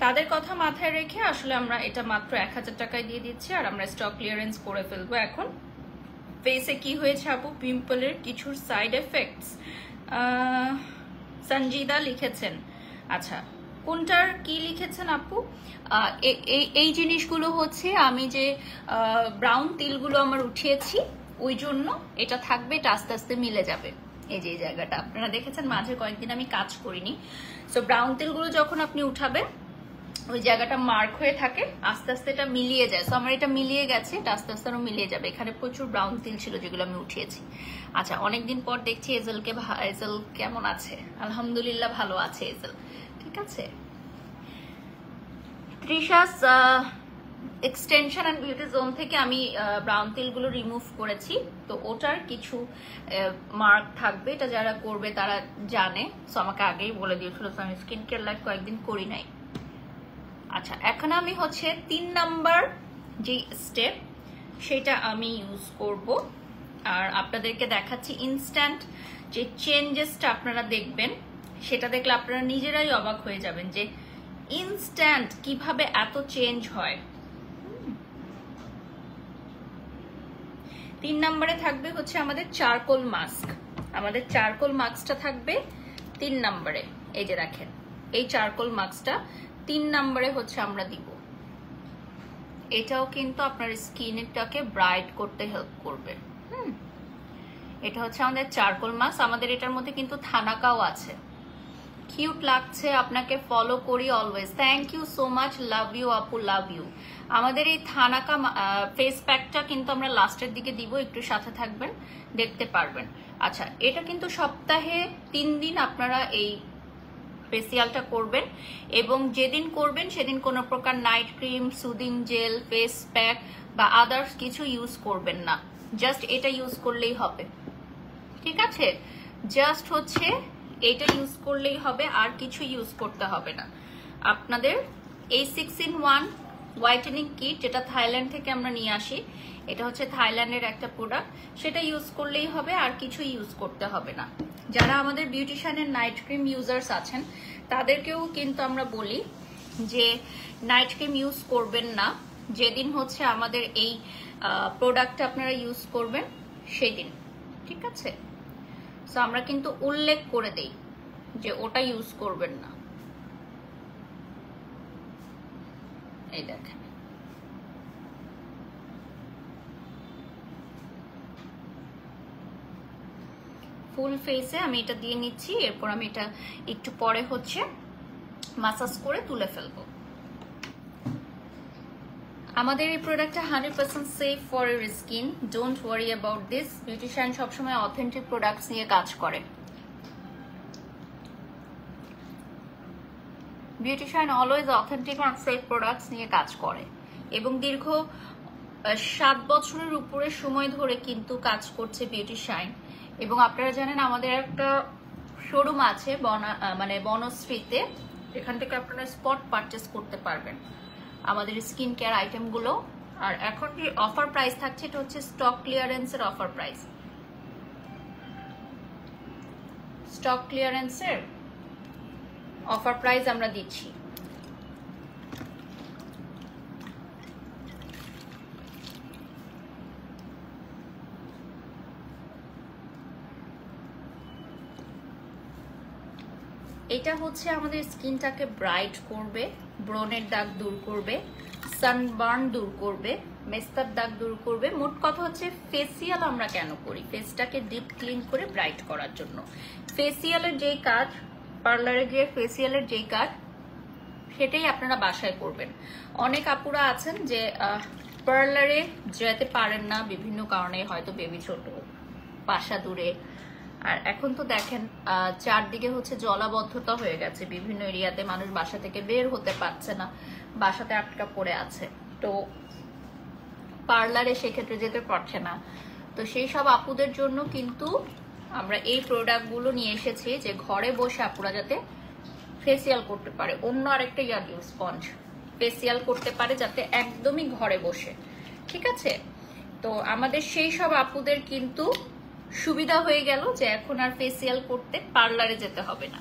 তাদের কথা মাথায় রেখে আসলে আমরা এটা মাত্র এক হাজার টাকায় দিয়ে দিচ্ছি, আর আমরা স্টক ক্লিয়ারেন্স করে ফেলব এখন। ফেসে কি হয়েছে, আপু? পিম্পলের কিছুর সাইড এফেক্টস সঞ্জিদা লিখেছেন আচ্ছা কোনটার কি লিখেছেন আপু? এই জিনিসগুলো হচ্ছে আমি যে ব্রাউন তিলগুলো আমার উঠিয়েছি, ওই জন্য এটা থাকবে, এটা আস্তে আস্তে মিলে যাবে। এই যে জায়গাটা। আপনারা দেখেছেন, মাঝে কয়েকদিন আমি কাজ করিনি। সো ব্রাউন তিলগুলো যখন আপনি উঠাবেন ওই জায়গাটা মার্ক হয়ে থাকে, আস্তে আস্তে এটা মিলিয়ে যায়। সো আমার এটা মিলিয়ে গেছে, এটা আস্তে আস্তে আরও মিলিয়ে যাবে। এখানে প্রচুর ব্রাউন তিল ছিল যেগুলো আমি উঠিয়েছি। আচ্ছা অনেকদিন পর দেখছি এজেলকে এজেল কেমন আছে? আলহামদুলিল্লাহ ভালো আছে এজেল ঠিক আছে? ত্রিশাস এক্সটেনশন অ্যান্ড বিউটি জোন থেকে আমি ব্রাউন তিলগুলো রিমুভ করেছি। তো ওটার কিছু মার্ক থাকবে, এটা যারা করবে তারা জানে। সো আমাকে আগেই বলে দিয়েছিল আমি স্কিন কেয়ার লাইফ কয়েকদিন করি নাই। আচ্ছা এখন আমি হচ্ছে তিন নাম্বার যে স্টেপ সেটা আমি ইউজ করব। আর আপনাদেরকে দেখাচ্ছি ইনস্ট্যান্ট যে চেঞ্জেসটা আপনারা দেখবেন, সেটা দেখলে আপনারা নিজেরাই অবাক হয়ে যাবেন যে ইনস্ট্যান্ট কীভাবে এত চেঞ্জ হয়। তিন নম্বরে থাকবে হচ্ছে আমাদের চারকোল মাস্ক আমাদের চারকোল মাস্কটা থাকবে তিন নম্বরে। এই যে দেখেন, এই চারকোল মাস্কটা তিন নম্বরে হচ্ছে আমরা দিব। এটাও কিন্তু আপনার স্কিনটাকে ব্রাইট করতে হেল্প করবে। হুম। এটা হচ্ছে আমাদের চারকোল মাস্ক আমাদের এটার মধ্যে কিন্তু থানাকাও আছে। কিউট লাগছে, আপনাকে ফলো করি always thank you so much love you আপু লাভ ইউ আমাদের এই থানাকা ফেস প্যাকটা কিন্তু আমরা লাস্টের দিকে দিব, একটু সাথে থাকবেন, দেখতে পারবেন। আচ্ছা এটা কিন্তু সপ্তাহে তিন দিন আপনারা এই ফেসিয়ালটা করবেন এবং যেদিন করবেন সেদিন কোনো প্রকার night cream soothing gel face pack বা আদার্স কিছু ইউজ করবেন না। জাস্ট এটা ইউজ করলেই হবে। ঠিক আছে? জাস্ট হচ্ছে এটা ইউজ করলেই হবে, আর কিছু ইউজ করতে হবে না। আপনাদের এই six in one whitening kit যেটা থাইল্যান্ড থেকে আমরা নিয়ে আসি এটা হচ্ছে থাইল্যান্ডের একটা প্রোডাক্ট সেটা ইউজ করলেই হবে, আর কিছু ইউজ করতে হবে না। যারা আমাদের বিউটিশিয়ানের নাইট ক্রিম ইউজার্স আছেন, তাদেরকেও কিন্তু আমরা বলি যে নাইট ক্রিম ইউজ করবেন না। যেদিন হচ্ছে আমাদের এই প্রোডাক্টটা আপনারা ইউজ করবেন, সেদিন। ঠিক আছে? সো আমরা কিন্তু উল্লেখ করে দেই যে ওটা ইউজ করবেন না। এই দেখেন। ফুল ফেসে আমি এটা দিয়ে নিচ্ছি, এরপর আমি এটা একটু পরে হচ্ছে মাসাজ করে তুলে ফেলব। আমাদের এই প্রোডাক্টটা hundred percent safe for your skin don't worry about this beautician সবসময় অথেন্টিক প্রোডাক্টস নিয়ে কাজ করে। Beautician always authentic and safe products নিয়ে কাজ করে। এবং দীর্ঘ সাত বছরের উপরে সময় ধরে কিন্তু কাজ করছে বিউটিশাইন এবং আপনারা জানেন আমাদের একটা শোরুম আছে মানে বনশ্রীতে, এখান থেকে আপনারা স্পট পারচেস করতে পারবেন। আমাদের স্কিন কেয়ার আইটেমগুলো আর এখন যে অফার প্রাইস থাকছে, এটা হচ্ছে স্টক ক্লিয়ারেন্সের অফার প্রাইস স্টক ক্লিয়ারেন্সের অফার প্রাইস আমরা দিচ্ছি। এটা হচ্ছে আমাদের স্কিনটাকে ব্রাইট করবে ব্রনের দাগ দূর করবে, সানবার্ন দূর করবে, মেস্তার দাগ দূর করবে। মোট কথা হচ্ছে ফেসিয়াল আমরা কেন করি? ফেসটাকে ডিপ ক্লিন করে ব্রাইট করার জন্য। ফেসিয়ালের যেই কাজ, পার্লারে গিয়ে ফেসিয়ালের যেই কাজ, সেটাই আপনারা বাসায় করবেন। অনেক আপুরা আছেন যে পার্লারে যেতে পারেন না, বিভিন্ন কারণে হয়তো বেবি ছোট, বাসা দূরে আর এখন তো দেখেন চারদিকে হচ্ছে জলাবদ্ধতা হয়ে গেছে। বিভিন্ন এরিয়াতে মানুষ বাসা থেকে বের হতে পারছে না, বাসাতে আটকা পড়ে আছে। তো পার্লারে সেক্ষেত্রে যেতে পারছে না। তো সেই সব আপুদের জন্য কিন্তু আমরা এই প্রোডাক্টগুলো নিয়ে এসেছি যে ঘরে বসে আপুরা যাতে ফেসিয়াল করতে পারে। অন্য আরেকটা ইয়ারডিউ স্পঞ্জ ফেসিয়াল করতে পারে যাতে একদমই ঘরে বসে। ঠিক আছে? তো আমাদের সেই সব আপুদের কিন্তু সুবিধা হয়ে গেল যে এখন আর ফেসিয়াল করতে পার্লারে যেতে হবে না।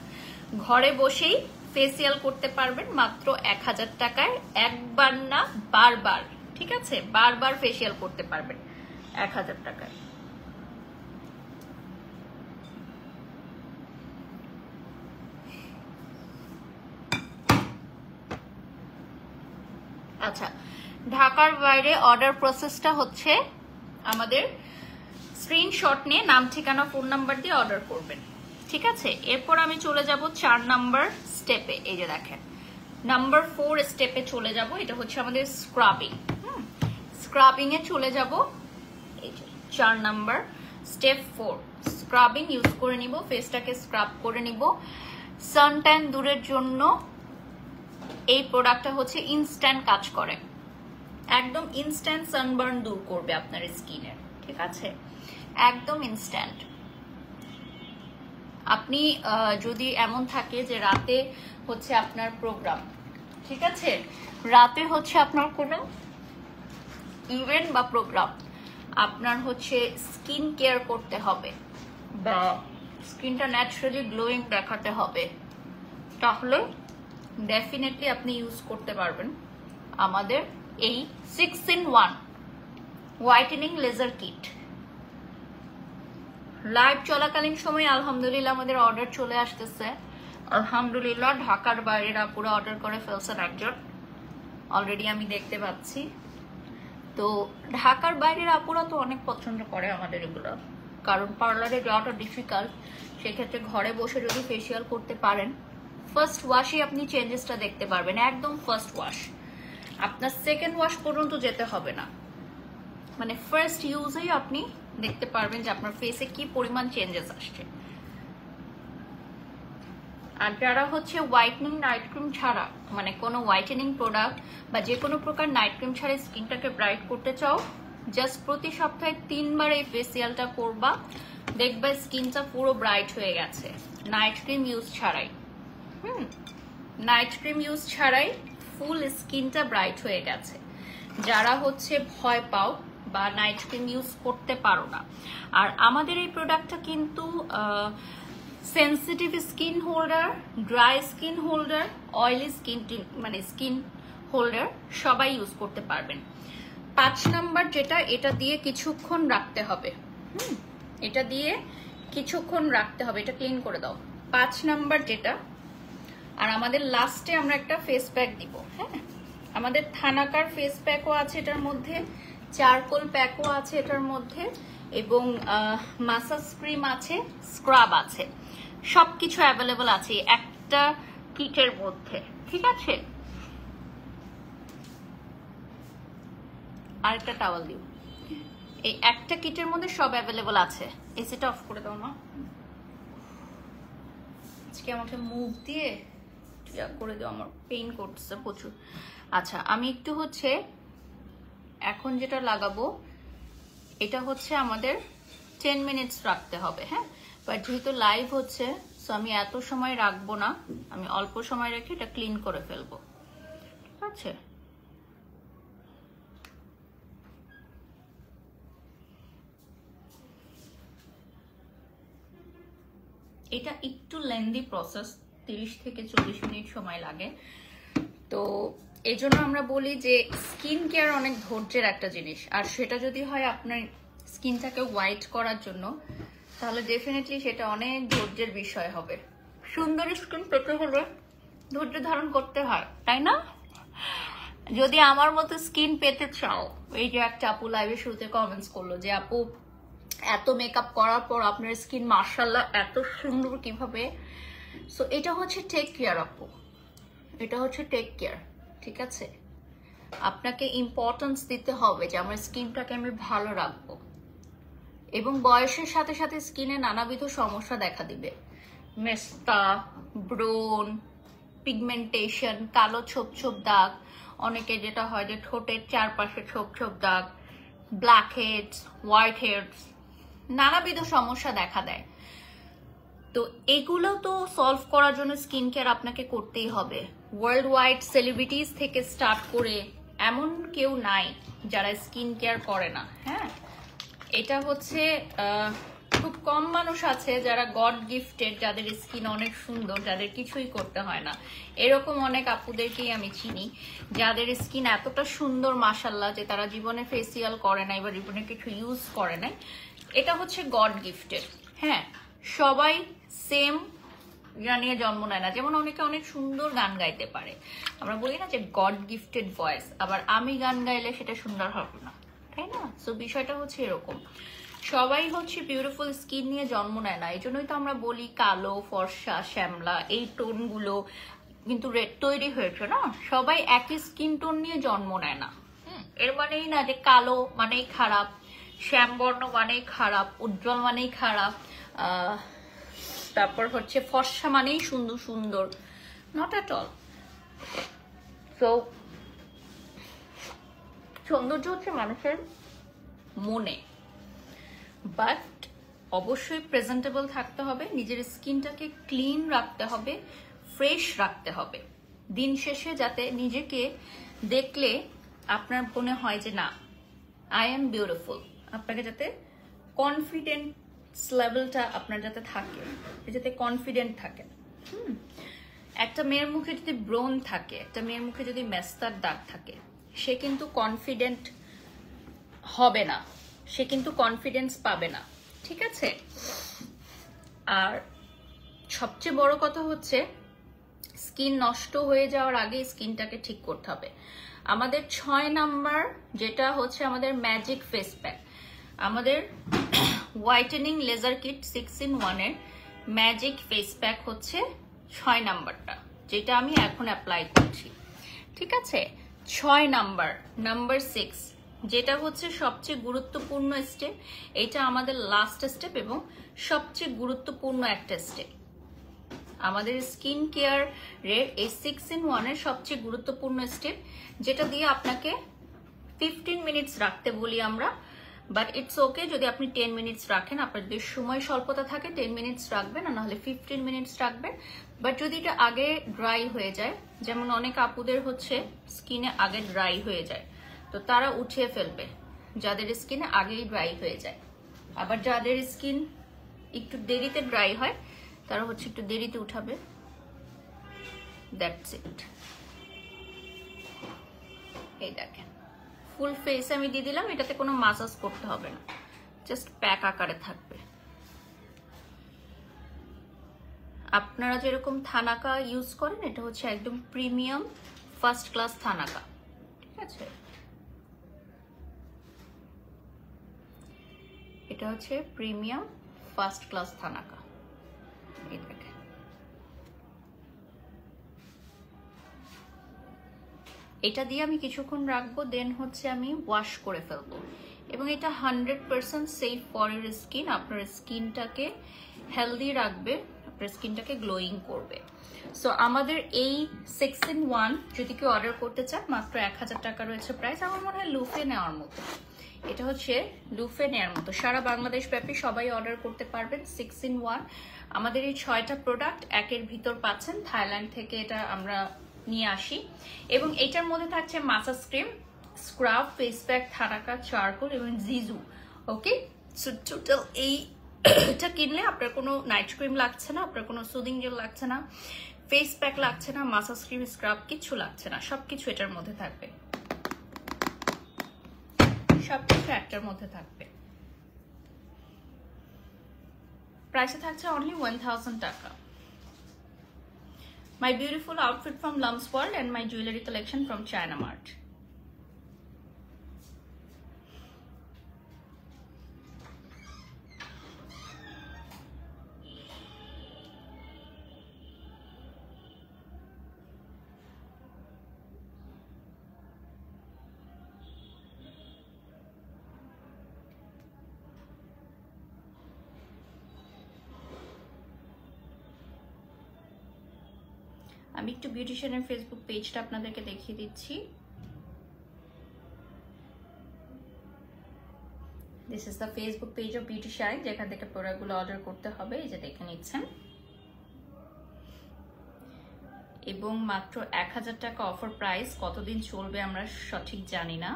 ঘরে বসেই ফেসিয়াল করতে পারবেন মাত্র এক হাজার টাকায়। একবার না, বারবার, ঠিক আছে? বারবার ফেসিয়াল করতে পারবেন এক হাজার টাকায়। আচ্ছা ঢাকার বাইরে অর্ডার প্রসেসটা হচ্ছে আমাদের স্ক্রিনশট নিয়ে নাম, ঠিকানা, ফোন নাম্বার দিয়ে অর্ডার করবেন। ঠিক আছে? এরপর আমি চলে যাব চার নাম্বার স্টেপে। এই যে দেখেন, নাম্বার ফোর স্টেপে চলে যাব। এটা হচ্ছে আমাদের স্ক্রাবিং হুম? স্ক্রাবিং এ চলে যাব। এই যে চার number step four scrubbing use করে নিব ফেসটাকে স্ক্রাব করে নিব। সানট্যান দূরের জন্য এই প্রোডাক্টটা হচ্ছে ইনস্ট্যান্ট কাজ করে। একদম ইনস্ট্যান্ট সানবার্ন দূর করবে আপনার স্কিনের ঠিক আছে? একদম ইনস্ট্যান্ট আপনি যদি এমন থাকে যে রাতে হচ্ছে আপনার প্রোগ্রাম ঠিক আছে? রাতে হচ্ছে আপনার কোনো ইভেন্ট বা প্রোগ্রাম আপনার হচ্ছে স্কিন কেয়ার করতে হবে বা স্কিনটা ন্যাচারালি গ্লোয়িং দেখাতে হবে, তাহলে ডেফিনেটলি আপনি ইউজ করতে পারবেন আমাদের এই six in one whitening laser kit live চলাকালীন সময় আলহামদুলিল্লাহ আমাদের অর্ডার চলে আসতেছে। আলহামদুলিল্লাহ, ঢাকার বাইরের আপুরা অর্ডার করে ফেলছেন একজন। অলরেডি আমি দেখতে পাচ্ছি। তো ঢাকার বাইরের আপুরা তো অনেক পছন্দ করে আমাদের এগুলো। কারণ পার্লারে যাওয়াটা ডিফিকাল্ট সেক্ষেত্রে ঘরে বসে যদি ফেসিয়াল করতে পারেন ফার্স্ট ওয়াশে আপনি চেঞ্জেসটা দেখতে পারবেন। একদম ফার্স্ট ওয়াশ আপনার সেকেন্ড ওয়াশ পর্যন্ত যেতে হবে না। মানে ফার্স্ট ইউজেই আপনি দেখতে পারবেন যে আপনার ফেসে কি পরিমাণ চেঞ্জেস আসছে। আর যারা হচ্ছে হোয়াইটনিং নাইট ক্রিম ছাড়া মানে কোনো হোয়াইটেনিং প্রোডাক্ট বা যে কোনো প্রকার নাইট ক্রিম ছাড়া স্কিনটাকে ব্রাইট করতে চাও জাস্ট প্রতি সপ্তাহে তিনবার এই ফেসিয়ালটা করবা। দেখবে স্কিনটা পুরো ব্রাইট হয়ে গেছে। নাইট ক্রিম ইউজ ছাড়াই। হুম নাইট ক্রিম ইউজ ছাড়াই ফুল স্কিনটা ব্রাইট হয়ে গেছে। যারা হচ্ছে ভয় পাও বা নাইট ক্রিম ইউজ করতে পারো না। আর আমাদের এই প্রোডাক্টটা কিন্তু sensitive skin holder dry skin holder oily skin মানে স্কিন হোল্ডার সবাই ইউজ করতে পারবেন। পাঁচ নাম্বার যেটা, এটা দিয়ে কিছুক্ষণ রাখতে হবে। হুম, এটা দিয়ে কিছুক্ষণ রাখতে হবে, এটা ক্লিন করে দাও। পাঁচ নাম্বার যেটা, আর আমাদের লাস্টে আমরা একটা ফেস প্যাক দিব হ্যাঁ? আমাদের থানাকার ফেস প্যাকও আছে এটার মধ্যে। চারকোল প্যাকও আছে এটার মধ্যে এবং মাসাজ ক্রিম আছে স্ক্রাব আছে। সব কিছু অ্যাভেলেবল আছে একটা কিটের মধ্যে, ঠিক আছে? আরেকটা টাওয়াল দিও। এই একটা কিটের মধ্যে সব অ্যাভেলেবল আছে। এসিটা অফ করে দাও না আজকে আমাকে মুভ দিয়ে করে দাও, আমার পেইন করতেছে প্রচুর। আচ্ছা আমি একটু হচ্ছে এখন যেটা লাগাবো, এটা হচ্ছে আমাদের টেন মিনিটস রাখতে হবে হ্যাঁ? বাট যেহেতু লাইভ হচ্ছে সো আমি এত সময় রাখব না, আমি অল্প সময় রেখে এটা ক্লিন করে ফেলব। ঠিক আছে? এটা একটু লেন্দি প্রসেস তিরিশ থেকে চল্লিশ মিনিট সময় লাগে। তো এই জন্য আমরা বলি যে স্কিন কেয়ার অনেক ধৈর্যের একটা জিনিস। আর সেটা যদি হয় আপনার স্কিনটাকে হোয়াইট করার জন্য, তাহলে ডেফিনেটলি সেটা অনেক ধৈর্যের বিষয় হবে। সুন্দর স্কিন পেতে হলে ধৈর্য ধারণ করতে হয়, তাই না? যদি আমার মতো স্কিন পেতে চাও, এই যে একটা আপু লাইভে শুরুতে কমেন্টস করল যে, আপু, এত মেকআপ করার পর আপনার স্কিন মার্শাল্লাহ এত সুন্দর কীভাবে? সো এটা হচ্ছে টেক কেয়ার আপু। এটা হচ্ছে টেক কেয়ার ঠিক আছে? আপনাকে ইম্পর্টেন্স দিতে হবে যে আমার স্কিনটাকে আমি ভালো রাখব। এবং বয়সের সাথে সাথে স্কিনে নানাবিধ সমস্যা দেখা দিবে। মেস্তা ব্রোন পিগমেন্টেশন কালো ছোপ ছোপ দাগ, অনেকে যেটা হয় যে ঠোঁটের চারপাশে ছোপ ছোপ দাগ ব্ল্যাক হেডস হোয়াইট হেডস নানাবিধ সমস্যা দেখা দেয়। তো এগুলো তো সলভ করার জন্য স্কিন কেয়ার আপনাকে করতেই হবে। ওয়ার্ল্ড ওয়াইড সেলিব্রিটিস থেকে স্টার্ট করে এমন কেউ নাই যারা স্কিন কেয়ার করে না হ্যাঁ? এটা হচ্ছে খুব কম মানুষ আছে যারা গড গিফটেড যাদের স্কিন অনেক সুন্দর, যাদের কিছুই করতে হয় না। এরকম অনেক আপুদেরকেই আমি চিনি, যাদের স্কিন এতটা সুন্দর মাসাল্লাহ যে তারা জীবনে ফেসিয়াল করে নাই বা জীবনে কিছু ইউজ করে নাই। এটা হচ্ছে গড গিফটেড হ্যাঁ? সবাই সেম জানিয়ে জন্ম নেয় না। যেমন অনেকে অনেক সুন্দর গান গাইতে পারে। আমরা বলি না যে গড গিফটেড ভয়েস আবার আমি গান গাইলে সেটা সুন্দর হবে না। তাই না? সো বিষয়টা হচ্ছে এরকম। সবাই হচ্ছে বিউটিফুল স্কিন নিয়ে জন্ম নেয় না। এই জন্যই তো আমরা বলি কালো, ফর্সা, শ্যামলা, এই টোনগুলো কিন্তু তৈরি হয়েছে না? সবাই একই স্কিন টোন নিয়ে জন্ম নেয় না। এর মানেই না যে কালো মানেই খারাপ, শ্যামবর্ণ মানেই খারাপ, উজ্জ্বল মানেই খারাপ তারপর হচ্ছে ফর্সা মানেই সুন্দর সুন্দর। নট অ্যাট অল সো সৌন্দর্য হচ্ছে মানুষের মনে। বাট অবশ্যই প্রেজেন্টেবল থাকতে হবে, নিজের স্কিনটাকে ক্লিন রাখতে হবে ফ্রেশ রাখতে হবে। দিন শেষে যাতে নিজেকে দেখলে আপনার মনে হয় যে, না আই এম বিউটিফুল আপনাকে যাতে কনফিডেন্স লেভেলটা আপনার যাতে থাকে যাতে কনফিডেন্ট থাকে। হুম। একটা মেয়ের মুখে যদি ব্রোন থাকে, একটা মেয়ের মুখে যদি মেস্তার দাগ থাকে, সে কিন্তু কনফিডেন্ট হবে না। সে কিন্তু কনফিডেন্স পাবে না। ঠিক আছে? আর সবচেয়ে বড় কথা হচ্ছে স্কিন নষ্ট হয়ে যাওয়ার আগে স্কিনটাকে ঠিক করতে হবে। আমাদের ছয় নাম্বার যেটা হচ্ছে আমাদের ম্যাজিক ফেস প্যাক আমাদের whitening laser kit six in ওয়ানের ম্যাজিক ফেস প্যাক হচ্ছে ছয় নাম্বারটা যেটা আমি এখন অ্যাপ্লাই করছি। ঠিক আছে? ছয় নাম্বার নাম্বার সিক্স যেটা হচ্ছে সবচেয়ে গুরুত্বপূর্ণ স্টেপ এটা আমাদের লাস্ট স্টেপ এবং সবচেয়ে গুরুত্বপূর্ণ একটা স্টেপ আমাদের স্কিন কেয়ারের এই সিক্স ইন ওয়ানের সবচেয়ে গুরুত্বপূর্ণ স্টেপ যেটা দিয়ে আপনাকে ফিফটিন মিনিটস রাখতে বলি আমরা। বাট ইটস ওকে যদি আপনি টেন মিনিটস রাখেন। আপনার যদি সময় স্বল্পতা থাকে টেন মিনিটস রাখবেন আর নাহলে ফিফটিন মিনিটস রাখবেন। বাট যদি এটা আগে ড্রাই হয়ে যায়, যেমন অনেক আপুদের হচ্ছে স্কিনে আগে ড্রাই হয়ে যায়, তো তারা উঠিয়ে ফেলবে, যাদের স্কিনে আগেই ড্রাই হয়ে যায়। আবার যাদের স্কিন একটু দেরিতে ড্রাই হয়, তারা হচ্ছে একটু দেরিতে উঠাবে। দ্যাটস ইট এই দেখেন। ফুল ফেস আমি দিয়ে দিলাম, এটাতে কোনো মাসাজ করতে হবে না। জাস্ট প্যাক আকারে থাকবে। আপনারা যেরকম থানাকা ইউজ করেন, এটা হচ্ছে একদম প্রিমিয়াম ফার্স্ট ক্লাস থানাকা। ঠিক আছে? এটা হচ্ছে প্রিমিয়াম ফার্স্ট ক্লাস থানাকা। এই দেখেন। এটা দিয়ে আমি কিছুক্ষণ রাখব দেন হচ্ছে আমি ওয়াশ করে ফেলব। এবং এটা hundred percent safe for skin আপনার স্কিনটাকে হেলদি রাখবে, আপনার স্কিনটাকে গ্লোয়িং করবে। সো আমাদের এই সিক্স ইন ওয়ান যদি কেউ অর্ডার করতে চান, মাত্র এক হাজার টাকা রয়েছে প্রাইস আমার মনে হয় লুফে নেওয়ার মতো। এটা হচ্ছে লুফে নেওয়ার মতো। সারা বাংলাদেশ ব্যাপী সবাই অর্ডার করতে পারবেন সিক্স ইন ওয়ান আমাদের এই ছয়টা প্রোডাক্ট একের ভিতর পাচ্ছেন। থাইল্যান্ড থেকে এটা আমরা নিয়ে আসি। এবং এটার মধ্যে থাকছে massage cream scrub face pack thanaka charcoal এবং জিজু ওকে সো টোটাল এই এটা কিনলে আপনার কোনো নাইট ক্রিম লাগছে না, আপনার কোনো সুদিং জেল লাগছে না ফেস প্যাক লাগছে না মাসাজ ক্রিম স্ক্রাব কিছু লাগছে না, সবকিছু এটার মধ্যে থাকবে। সবকিছু একটার মধ্যে থাকবে। প্রাইসে থাকছে অনলি ওয়ান টাকা। My beautiful outfit from Lums World and my jewelry collection from China Mart. আমি একটু বিউটিশিয়ানের ফেসবুক পেজটা আপনাদেরকে দেখিয়ে দিচ্ছি। This is the Facebook page of beautician যেখান থেকে প্রোডাক্টগুলো অর্ডার করতে হবে, এই যে দেখে নিচ্ছেন। এবং মাত্র এক হাজার টাকা অফার প্রাইস কতদিন চলবে আমরা সঠিক জানি না।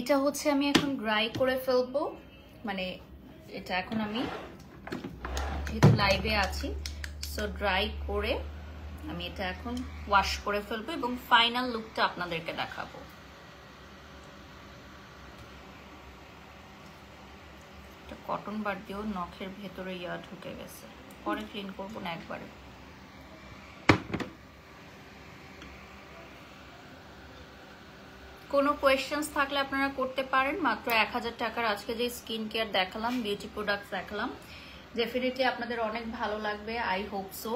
এটা হচ্ছে আমি এখন ড্রাই করে ফেলব। মানে এটা এখন আমি যেহেতু লাইভে আছি সো ড্রাই করে আমি এটা এখন ওয়াশ করে ফেলব এবং ফাইনাল লুকটা আপনাদেরকে দেখাবো। কটন বার দিয়েও নখের ভেতরে ইয়া ঢুকে গেছে। পরে ক্লিন করব না একবারে। কোনো কোয়েশ্চেন্স থাকলে আপনারা করতে পারেন। মাত্র এক হাজার টাকার আজকে যে স্কিন কেয়ার দেখালাম বিউটি প্রোডাক্টস দেখালাম। ডেফিনেটলি আপনাদের অনেক ভালো লাগবে I hope so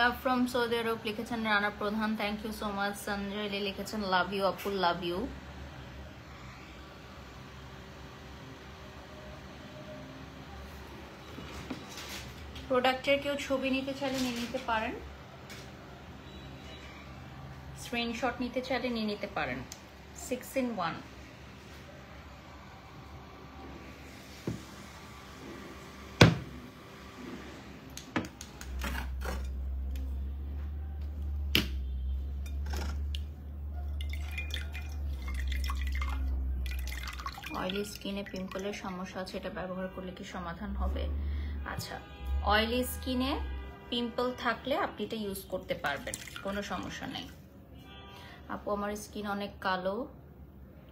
love from Saudi Arab লিখেছেন Rana Pradhan thank you so much Sanjay লিখেছেন লাভ ইউ আপুল লাভ ইউ প্রোডাক্টের কেউ ছবি নিতে চাইলে নিয়ে নিতে পারেন। স্ক্রিনশট নিতে চাইলে নিয়ে নিতে পারেন। সিক্স ইন ওয়ান অয়েলি স্কিনে পিম্পলের সমস্যা আছে, এটা ব্যবহার করলে কি সমাধান হবে? আচ্ছা অয়েলি স্কিনে পিম্পল থাকলে আপনি এটা ইউজ করতে পারবেন, কোনো সমস্যা নেই। আপু, আমার স্কিন অনেক কালো,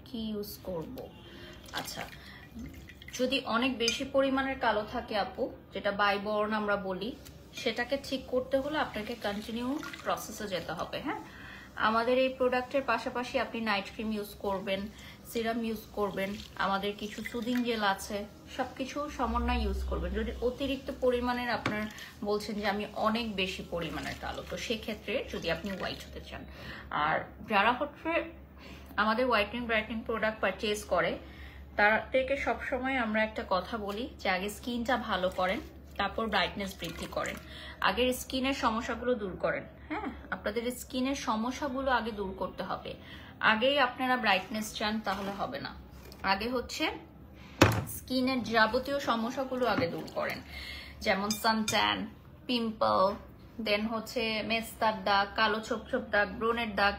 কি ইউজ করব? আচ্ছা যদি অনেক বেশি পরিমাণের কালো থাকে আপু, যেটা বাইবর্ন আমরা বলি, সেটাকে ঠিক করতে হলে আপনাকে কন্টিনিউ প্রসেসে যেতে হবে হ্যাঁ? আমাদের এই প্রোডাক্টের পাশাপাশি আপনি নাইট ক্রিম ইউজ করবেন সিরাম ইউজ করবেন, আমাদের কিছু সুদিং জেল আছে সব কিছু সমন্বয় ইউজ করবেন। যদি অতিরিক্ত পরিমাণের আপনার বলছেন যে আমি অনেক বেশি পরিমাণের কালো তো সেক্ষেত্রে যদি আপনি হোয়াইট হতে চান। আর যারা হচ্ছে আমাদের হোয়াইটনিং ব্রাইটনিং প্রোডাক্ট পারচেজ করে তার থেকে সবসময় আমরা একটা কথা বলি যে আগে স্কিনটা ভালো করেন তারপর ব্রাইটনেস বৃদ্ধি করেন। আগের স্কিনের সমস্যাগুলো দূর করেন হ্যাঁ? আপনাদের স্কিনের সমস্যাগুলো আগে দূর করতে হবে। আগেই আপনারা ব্রাইটনেস চান, তাহলে হবে না। আগে হচ্ছে স্কিনের যাবতীয় সমস্যাগুলো আগে দূর করেন। যেমন সানট্যান পিম্পল দেন হচ্ছে মেস্তার দাগ, কালো ছোপ ছোপ দাগ ব্রনের দাগ।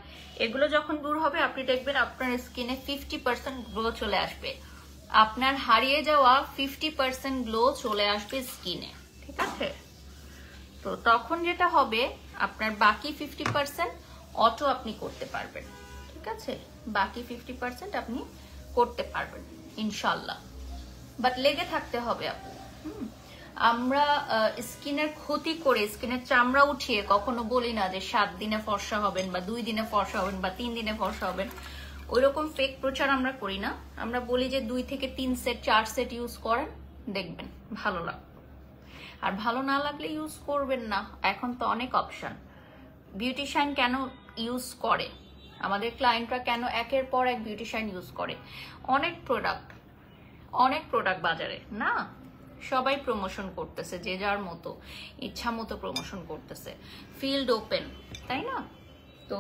এগুলো যখন দূর হবে, আপনি দেখবেন আপনার স্কিনে ফিফটি পার্সেন্ট গ্লো চলে আসবে। আপনার হারিয়ে যাওয়া ফিফটি পার্সেন্ট গ্লো চলে আসবে স্কিনে ঠিক আছে? তো তখন যেটা হবে, আপনার বাকি ফিফটি পার্সেন্ট অটো আপনি করতে পারবেন, ঠিক আছে? বাকি ফিফটি পার্সেন্ট আপনি করতে পারবেন ইনশাল্লাহ বাট লেগে থাকতে হবে আপু আমরা স্কিনের ক্ষতি করে স্কিনের চামড়া উঠিয়ে কখনো বলি না যে সাত দিনে ফর্সা হবেন বা দুই দিনে ফর্সা হবেন বা তিন দিনে ফর্সা হবেন। ওই রকম ফেক প্রচার আমরা করি না। আমরা বলি যে দুই থেকে তিন সেট চার সেট ইউজ করেন, দেখবেন, ভালো লাগবে আর ভালো না লাগলে ইউজ করবেন না। এখন তো অনেক অপশন বিউটিশিয়ান কেন ইউজ করে? আমাদের ক্লায়েন্টরা কেন একের পর এক বিউটিশিয়ান ইউজ করে? অনেক প্রোডাক্ট অনেক প্রোডাক্ট বাজারে, না? সবাই প্রমোশন করতেছে, যে যার মতো, ইচ্ছা মতো প্রমোশন করতেছে। ফিল্ড ওপেন তাই না? তো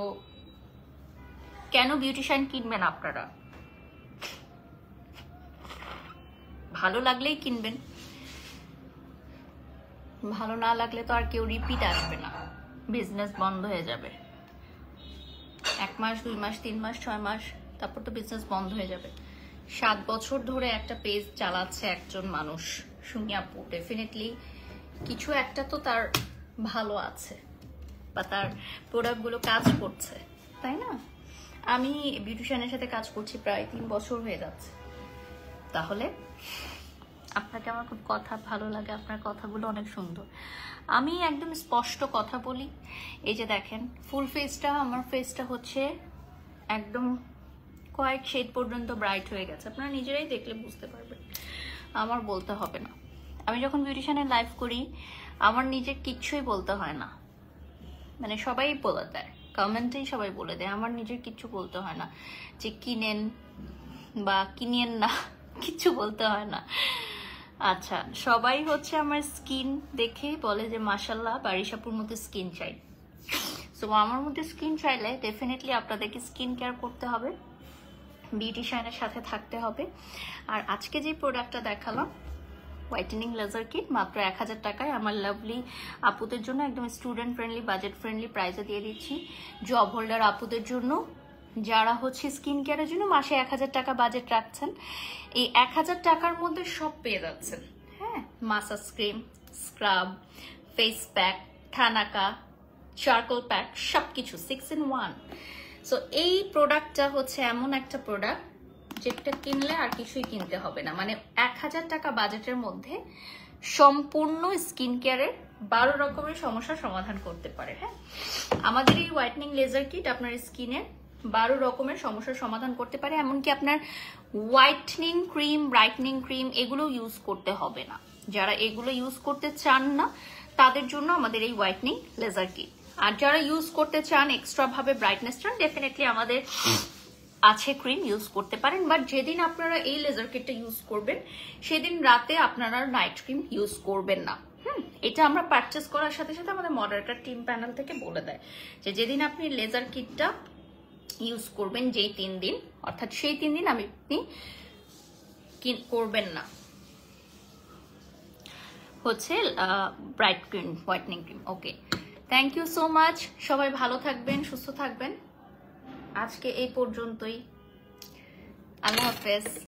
কেন বিউটিশিয়ান কিনবেন আপনারা? ভালো লাগলেই কিনবেন। ভালো না লাগলে তো আর কেউ রিপিট আসবে না। বিজনেস বন্ধ হয়ে যাবে। এক মাস, দুই মাস, তিন মাস, ছয় মাস, তারপর তো বিজনেস বন্ধ হয়ে যাবে। সাত বছর ধরে একটা পেজ চালাচ্ছে একজন মানুষ, শুনি আপু ডেফিনেটলি কিছু একটা তো তার ভালো আছে, বা তার প্রোডাক্টগুলো কাজ করছে, তাই না? আমি বিউটিশিয়ানের সাথে কাজ করছি প্রায় তিন বছর হয়ে যাচ্ছে। তাহলে? আপনাকে আমার খুব কথা ভালো লাগে, আপনার কথাগুলো অনেক সুন্দর। আমি একদম স্পষ্ট কথা বলি, এই যে দেখেন, ফুল ফেসটা আমার ফেসটা হচ্ছে একদম কয়েক শেড পর্যন্ত ব্রাইট হয়ে গেছে। আপনারা নিজেরাই দেখলে বুঝতে পারবেন, আমার বলতে হবে না। আমি যখন বিউটিশিয়ানের লাইভ করি, আমার নিজের কিচ্ছুই বলতে হয় না। মানে সবাই বলে দেয়। কমেন্টেই সবাই বলে দেয়। আমার নিজের কিচ্ছু বলতে হয় না। যে কিনেন বা কিনেন না, কিচ্ছু বলতে হয় না। আচ্ছা সবাই হচ্ছে আমার স্কিন দেখেই বলে যে মাসাল্লাহ বারিশাপুর মতো স্কিন চাই। সো আমার মধ্যে স্কিন চাইলে ডেফিনেটলি আপনাদেরকে স্কিন কেয়ার করতে হবে বিউটিশিয়ানের সাথে থাকতে হবে। আর আজকে যে প্রোডাক্টটা দেখালাম হোয়াইটেনিং লেজার কিট মাত্র এক হাজার টাকায় আমার লাভলি আপুদের জন্য একদম স্টুডেন্ট ফ্রেন্ডলি বাজেট ফ্রেন্ডলি প্রাইসে দিয়ে দিচ্ছি। জব হোল্ডার আপুদের জন্য, যারা হচ্ছে স্কিন কেয়ারের জন্য মাসে এক হাজার টাকা বাজেট রাখছেন, এই এক হাজার টাকার মধ্যে সব পেয়ে যাচ্ছেন। হ্যাঁ massage cream scrub face pack thanaka charcoal pack সব কিছু সিক্স ইন ওয়ান সো এই প্রোডাক্টটা হচ্ছে এমন একটা প্রোডাক্ট যেটা কিনলে আর কিছুই কিনতে হবে না। মানে এক হাজার টাকা বাজেটের মধ্যে সম্পূর্ণ স্কিন কেয়ারের বারো রকমের সমস্যার সমাধান করতে পারে হ্যাঁ? আমাদের এই হোয়াইটনিং লেজার কিট আপনার স্কিনের বারো রকমের সমস্যার সমাধান করতে পারে, এমনকি আপনার হোয়াইটনিং ক্রিম ব্রাইটনিং ক্রিম এগুলো ইউজ করতে হবে না। যারা এগুলো ইউজ করতে চান না, তাদের জন্য আমাদের এই হোয়াইটনিং লেজার কিট আর যারা ইউজ করতে চান এক্সট্রা ভাবে ব্রাইটনেস চান ডেফিনেটলি আমাদের আছে ক্রিম ইউজ করতে পারেন বাট যেদিন আপনারা এই লেজার কিটটা ইউজ করবেন, সেদিন রাতে আপনারা নাইট ক্রিম ইউজ করবেন না। হুম, এটা আমরা পারচেস করার সাথে সাথে আমাদের মডারেটার টিম প্যানেল থেকে বলে দেয় যে যেদিন আপনি লেজার কিটটা ইউজ করবেন, যেই তিন দিন, অর্থাৎ সেই তিন দিন আপনি করবেন না। হচ্ছে bright cream whitening cream okay thank you so much সবাই ভালো থাকবেন, সুস্থ থাকবেন। আজকে এই পর্যন্তই। আল্লাহ হাফেজ।